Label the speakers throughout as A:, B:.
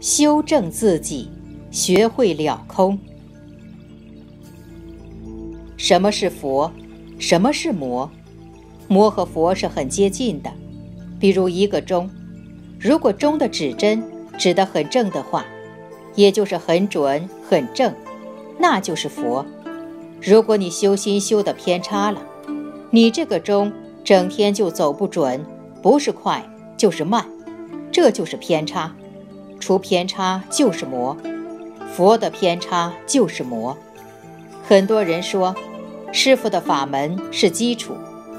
A: 修正自己，学会了空。什么是佛？什么是魔？魔和佛是很接近的。比如一个钟，如果钟的指针指得很正的话，也就是很准、很正，那就是佛。如果你修心修的偏差了，你这个钟整天就走不准，不是快就是慢，这就是偏差。出偏差就是魔，佛的偏差就是魔。很多人说。师傅的法门是基础，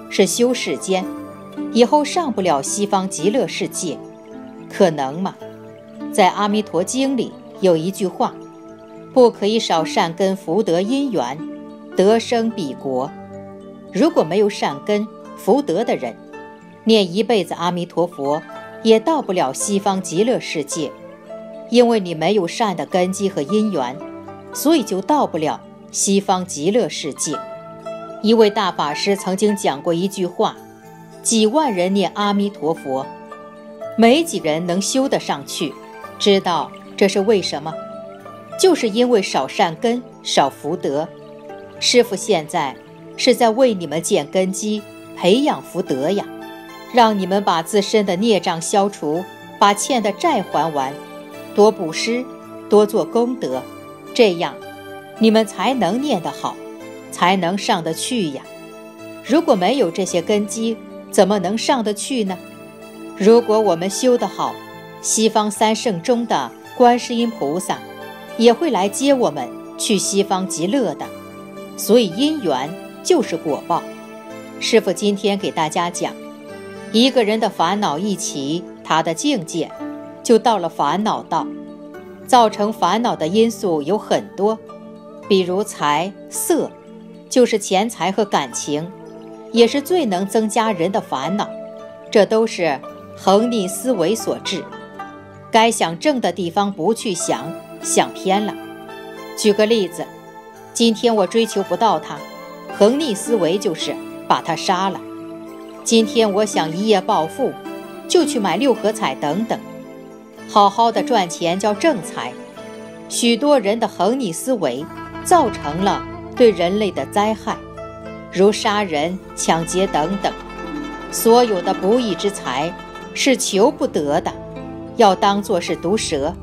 A: 是修世间，以后上不了西方极乐世界，可能吗？在《阿弥陀经》里有一句话：“不可以少善根福德因缘，得生彼国。”如果没有善根福德的人，念一辈子阿弥陀佛，也到不了西方极乐世界，因为你没有善的根基和因缘，所以就到不了西方极乐世界。一位大法师曾经讲过一句话：“几万人念阿弥陀佛，没几人能修得上去。知道这是为什么？就是因为少善根、少福德。师傅现在是在为你们建根基、培养福德呀，让你们把自身的孽障消除，把欠的债还完，多布施，多做功德，这样你们才能念得好。”才能上得去呀！如果没有这些根基，怎么能上得去呢？如果我们修得好，西方三圣中的观世音菩萨也会来接我们去西方极乐的。所以因缘就是果报。师傅今天给大家讲，一个人的烦恼一起，他的境界就到了烦恼道。造成烦恼的因素有很多，比如财色。就是钱财和感情，也是最能增加人的烦恼，这都是横逆思维所致。该想正的地方不去想，想偏了。举个例子，今天我追求不到他，横逆思维就是把他杀了。今天我想一夜暴富，就去买六合彩等等，好好的赚钱叫正财。许多人的横逆思维，造成了。对人类的灾害，如杀人、抢劫等等，所有的不义之财是求不得的，要当作是毒蛇，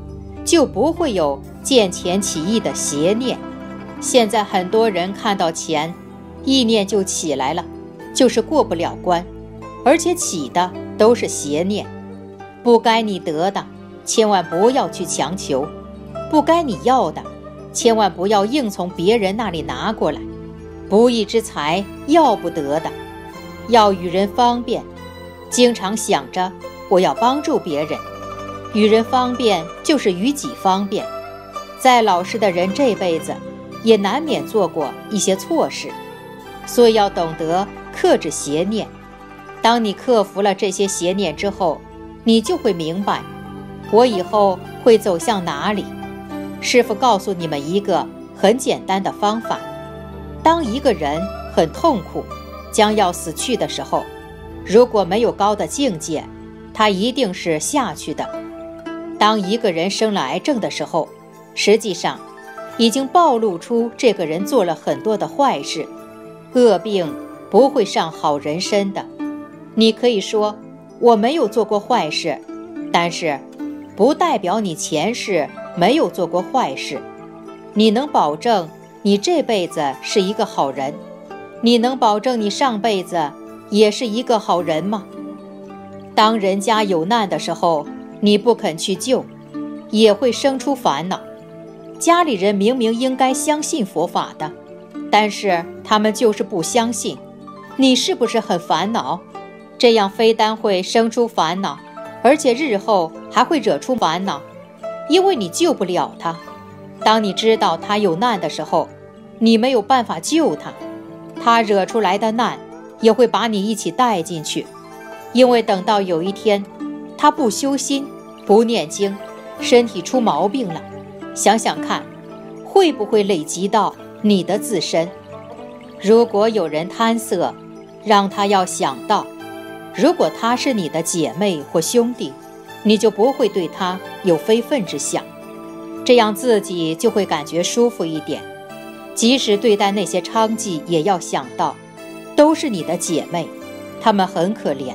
A: 就不会有见钱起意的邪念。现在很多人看到钱，意念就起来了，就是过不了关，而且起的都是邪念。不该你得的，千万不要去强求；不该你要的。千万不要硬从别人那里拿过来，不义之财要不得的，要与人方便，经常想着我要帮助别人，与人方便就是与己方便。再老实的人这辈子也难免做过一些错事，所以要懂得克制邪念。当你克服了这些邪念之后，你就会明白，我以后会走向哪里。师傅告诉你们一个很简单的方法：当一个人很痛苦、将要死去的时候，如果没有高的境界，他一定是下去的。当一个人生了癌症的时候，实际上已经暴露出这个人做了很多的坏事，恶病不会上好人身的。你可以说我没有做过坏事，但是不代表你前世。没有做过坏事，你能保证你这辈子是一个好人？你能保证你上辈子也是一个好人吗？当人家有难的时候，你不肯去救，也会生出烦恼。家里人明明应该相信佛法的，但是他们就是不相信，你是不是很烦恼？这样非但会生出烦恼，而且日后还会惹出烦恼。因为你救不了他，当你知道他有难的时候，你没有办法救他，他惹出来的难也会把你一起带进去。因为等到有一天，他不修心、不念经，身体出毛病了，想想看，会不会累积到你的自身？如果有人贪色，让他要想到，如果他是你的姐妹或兄弟，你就不会对他有非分之想，这样自己就会感觉舒服一点。即使对待那些娼妓，也要想到，都是你的姐妹，她们很可怜，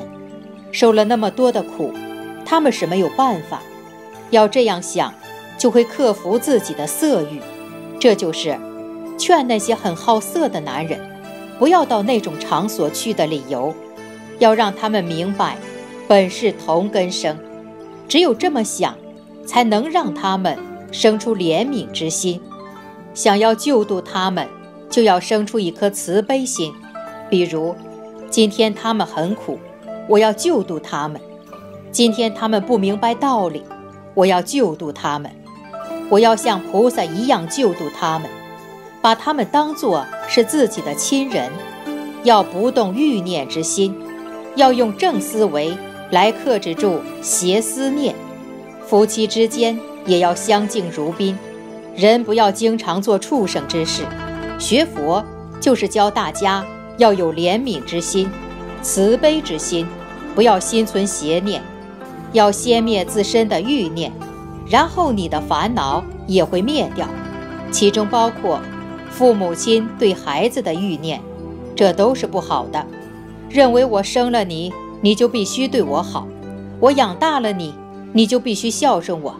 A: 受了那么多的苦，她们是没有办法。要这样想，就会克服自己的色欲。这就是劝那些很好色的男人，不要到那种场所去的理由。要让他们明白，本是同根生。只有这么想，才能让他们生出怜悯之心。想要救度他们，就要生出一颗慈悲心。比如，今天他们很苦，我要救度他们；今天他们不明白道理，我要救度他们。我要像菩萨一样救度他们，把他们当作是自己的亲人。要不动欲念之心，要用正思维。来克制住邪思念，夫妻之间也要相敬如宾，人不要经常做畜生之事。学佛就是教大家要有怜悯之心、慈悲之心，不要心存邪念，要先灭自身的欲念，然后你的烦恼也会灭掉，其中包括父母亲对孩子的欲念，这都是不好的，认为我生了你。你就必须对我好，我养大了你，你就必须孝顺我，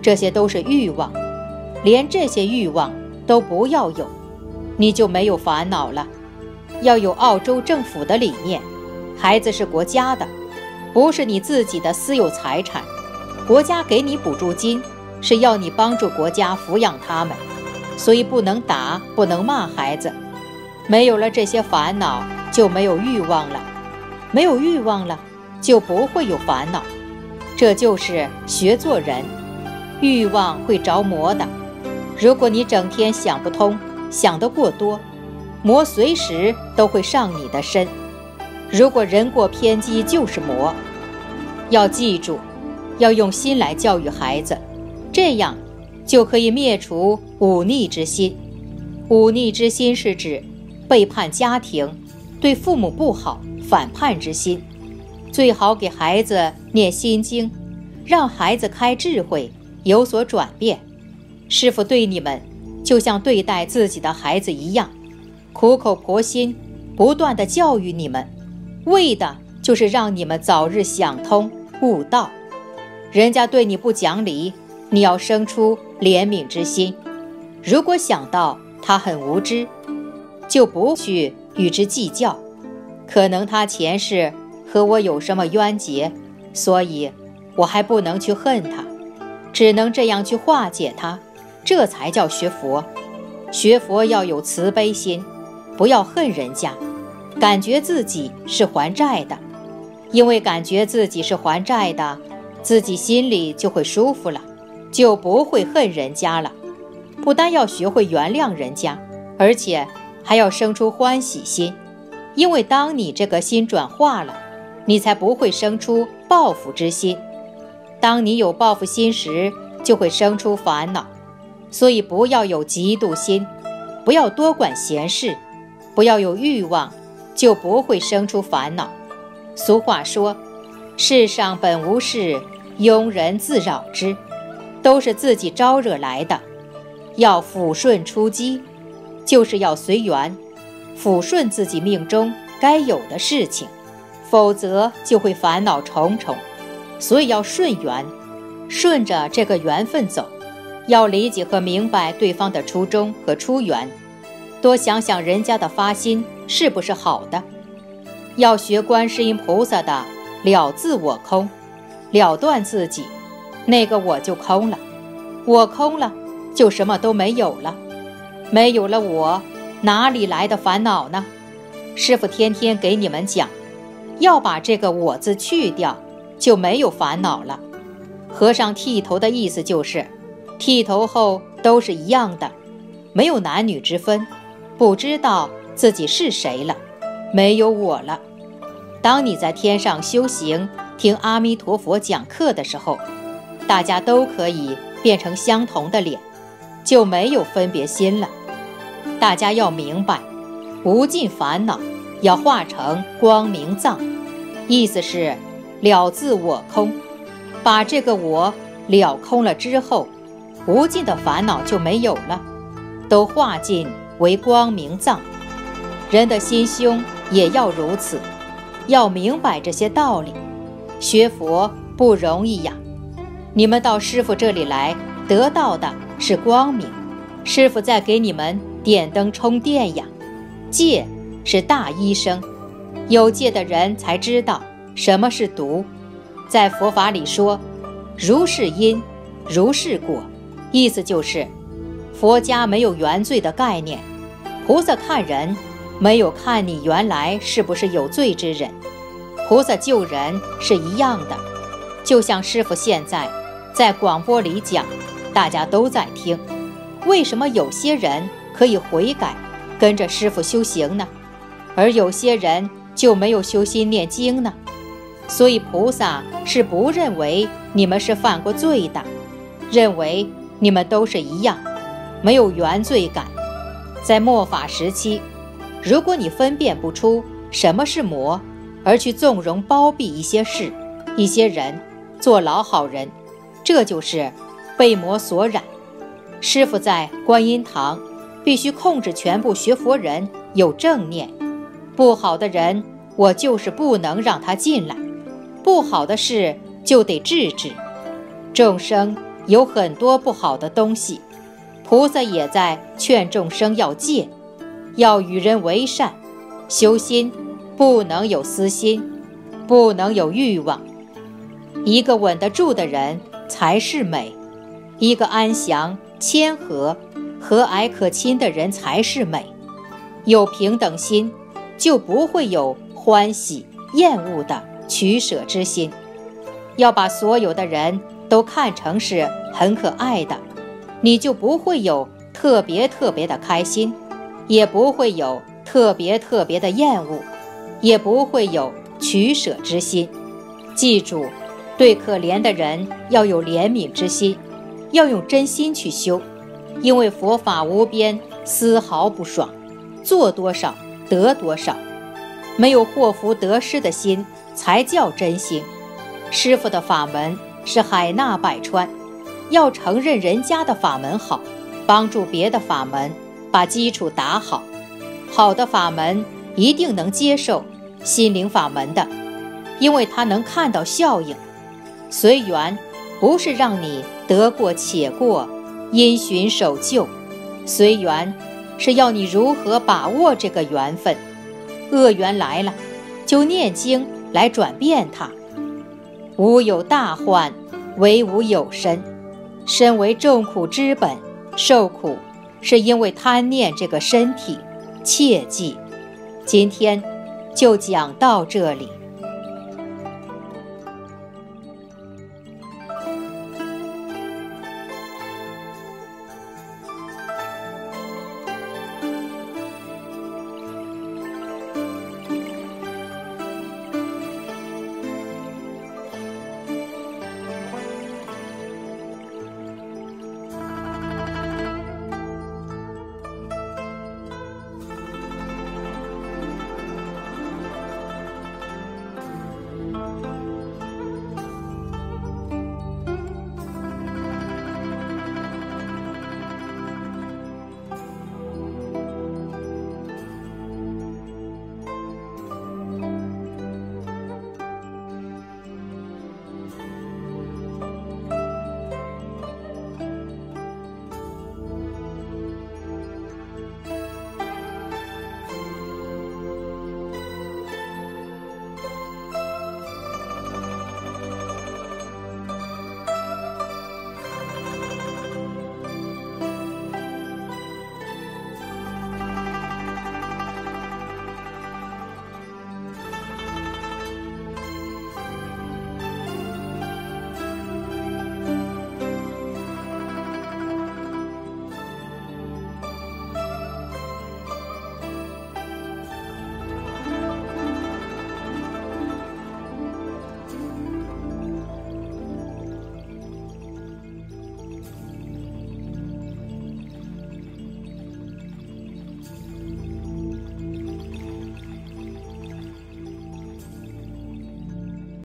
A: 这些都是欲望，连这些欲望都不要有，你就没有烦恼了。要有澳洲政府的理念，孩子是国家的，不是你自己的私有财产。国家给你补助金，是要你帮助国家抚养他们，所以不能打，不能骂孩子。没有了这些烦恼，就没有欲望了。没有欲望了，就不会有烦恼。这就是学做人。欲望会着魔的。如果你整天想不通，想得过多，魔随时都会上你的身。如果人过偏激，就是魔。要记住，要用心来教育孩子，这样就可以灭除忤逆之心。忤逆之心是指背叛家庭，对父母不好。反叛之心，最好给孩子念心经，让孩子开智慧，有所转变。师傅对你们，就像对待自己的孩子一样，苦口婆心，不断的教育你们，为的就是让你们早日想通悟道。人家对你不讲理，你要生出怜悯之心。如果想到他很无知，就不去与之计较。可能他前世和我有什么冤结，所以我还不能去恨他，只能这样去化解他，这才叫学佛。学佛要有慈悲心，不要恨人家，感觉自己是还债的，因为感觉自己是还债的，自己心里就会舒服了，就不会恨人家了。不但要学会原谅人家，而且还要生出欢喜心。因为当你这个心转化了，你才不会生出报复之心。当你有报复心时，就会生出烦恼。所以不要有嫉妒心，不要多管闲事，不要有欲望，就不会生出烦恼。俗话说：“世上本无事，庸人自扰之。”都是自己招惹来的。要抚顺出击，就是要随缘。抚顺自己命中该有的事情，否则就会烦恼重重。所以要顺缘，顺着这个缘分走。要理解和明白对方的初衷和出缘，多想想人家的发心是不是好的。要学观世音菩萨的了自我空，了断自己，那个我就空了。我空了，就什么都没有了，没有了我。哪里来的烦恼呢？师傅天天给你们讲，要把这个“我”字去掉，就没有烦恼了。和尚剃头的意思就是，剃头后都是一样的，没有男女之分，不知道自己是谁了，没有我了。当你在天上修行，听阿弥陀佛讲课的时候，大家都可以变成相同的脸，就没有分别心了。大家要明白，无尽烦恼要化成光明藏，意思是了自我空。把这个我了空了之后，无尽的烦恼就没有了，都化尽为光明藏。人的心胸也要如此，要明白这些道理。学佛不容易呀，你们到师傅这里来，得到的是光明，师傅在给你们点灯充电呀。戒是大医生，有戒的人才知道什么是毒。在佛法里说，如是因，如是果，意思就是，佛家没有原罪的概念，菩萨看人没有看你原来是不是有罪之人。菩萨救人是一样的，就像师傅现在在广播里讲，大家都在听。为什么有些人可以悔改，跟着师傅修行呢？而有些人就没有修心念经呢？所以菩萨是不认为你们是犯过罪的，认为你们都是一样，没有原罪感。在末法时期，如果你分辨不出什么是魔，而去纵容包庇一些事、一些人，做老好人，这就是被魔所染。师傅在观音堂，必须控制全部学佛人有正念，不好的人我就是不能让他进来，不好的事就得制止。众生有很多不好的东西，菩萨也在劝众生要戒，要与人为善，修心。不能有私心，不能有欲望。一个稳得住的人才是美，一个安详、谦和、和蔼可亲的人才是美。有平等心，就不会有欢喜、厌恶的取舍之心。要把所有的人都看成是很可爱的，你就不会有特别特别的开心，也不会有特别特别的厌恶。也不会有取舍之心。记住，对可怜的人要有怜悯之心，要用真心去修。因为佛法无边，丝毫不爽，做多少得多少，没有祸福得失的心才叫真心。师傅的法门是海纳百川，要承认人家的法门好，帮助别的法门把基础打好。好的法门一定能接受。心灵法门的，因为他能看到效应。随缘不是让你得过且过，因循守旧。随缘是要你如何把握这个缘分。恶缘来了，就念经来转变它。无有大患，唯无有身。身为众苦之本，受苦是因为贪念这个身体。切记，今天。就讲到这里。